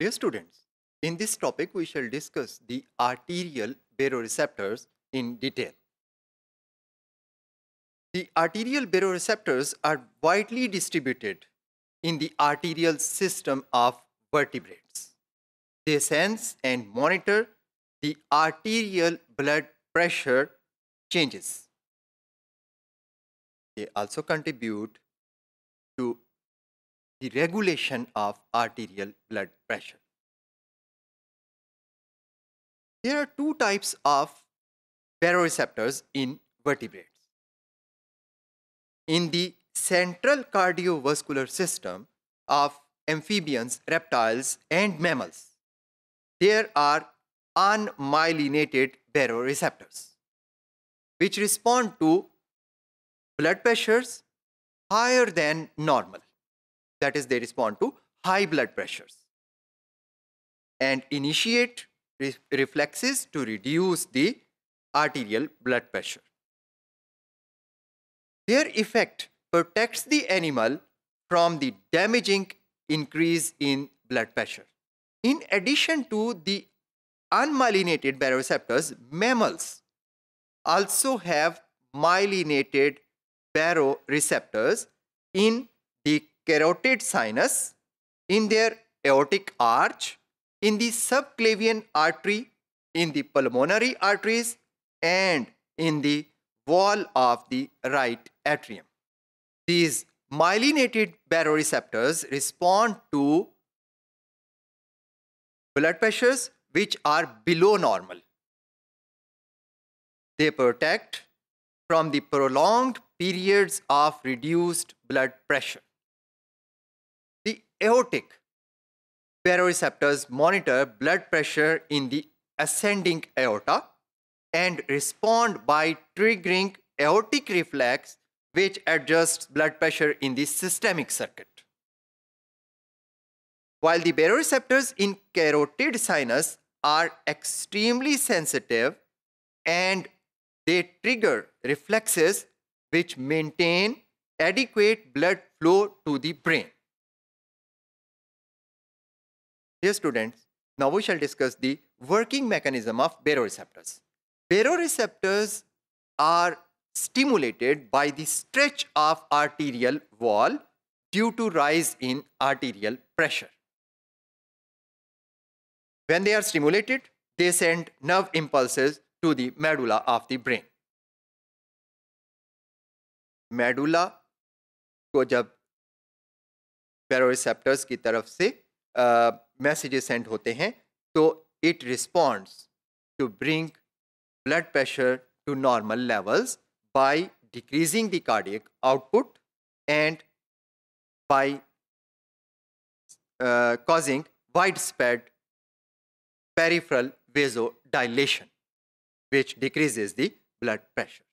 Dear students, in this topic we shall discuss the arterial baroreceptors in detail. The arterial baroreceptors are widely distributed in the arterial system of vertebrates. They sense and monitor the arterial blood pressure changes. They also contribute to the regulation of arterial blood pressure. There are two types of baroreceptors in vertebrates. In the central cardiovascular system of amphibians, reptiles, and mammals, there are unmyelinated baroreceptors which respond to blood pressures higher than normal. That is, they respond to high blood pressures and initiate re reflexes to reduce the arterial blood pressure. Their effect protects the animal from the damaging increase in blood pressure. In addition to the unmyelinated baroreceptors, mammals also have myelinated baroreceptors in the carotid sinus, in their aortic arch, in the subclavian artery, in the pulmonary arteries, and in the wall of the right atrium. These myelinated baroreceptors respond to blood pressures which are below normal. They protect from the prolonged periods of reduced blood pressure. Aortic baroreceptors monitor blood pressure in the ascending aorta and respond by triggering aortic reflex which adjusts blood pressure in the systemic circuit. While the baroreceptors in carotid sinus are extremely sensitive and they trigger reflexes which maintain adequate blood flow to the brain. Dear students, now we shall discuss the working mechanism of baroreceptors. Baroreceptors are stimulated by the stretch of arterial wall due to rise in arterial pressure. When they are stimulated, they send nerve impulses to the medulla of the brain. Medulla को जब baroreceptors की तरफ से messages send होते हैं तो it responds to bring blood pressure to normal levels by decreasing the cardiac output and by uh, causing widespread peripheral vasodilation, which decreases the blood pressure.